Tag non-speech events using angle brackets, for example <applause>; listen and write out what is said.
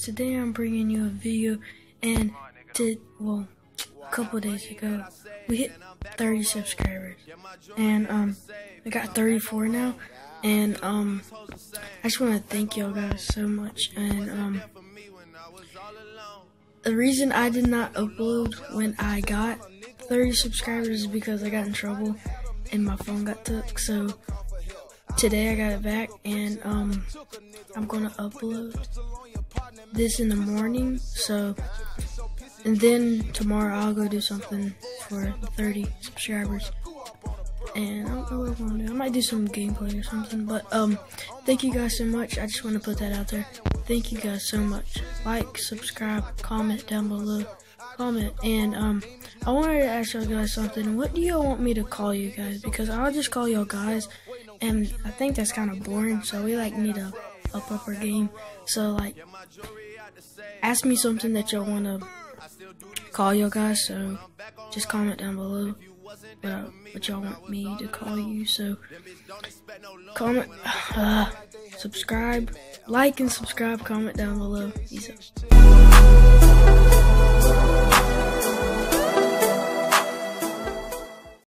today I'm bringing you a video and did well a couple days ago we hit 30 subscribers and um we got 34 now and um I just want to thank y'all guys so much and um the reason I did not upload when I got 30 subscribers is because I got in trouble and my phone got took so today I got it back and um I'm gonna upload this in the morning so and then tomorrow I'll go do something for 30 subscribers. And I don't know what I'm gonna do. I might do some gameplay or something but um thank you guys so much. I just want to put that out there. Thank you guys so much. Like subscribe comment down below. Comment and um I wanted to ask y'all guys something. What do y'all want me to call you guys? Because I'll just call y'all guys and I think that's kind of boring so we like need to up up our game. So like ask me something that y'all want to call y'all guys so just comment down below what, what y'all want me to call you. So comment <sighs> uh, subscribe like and subscribe comment down below. Peace out.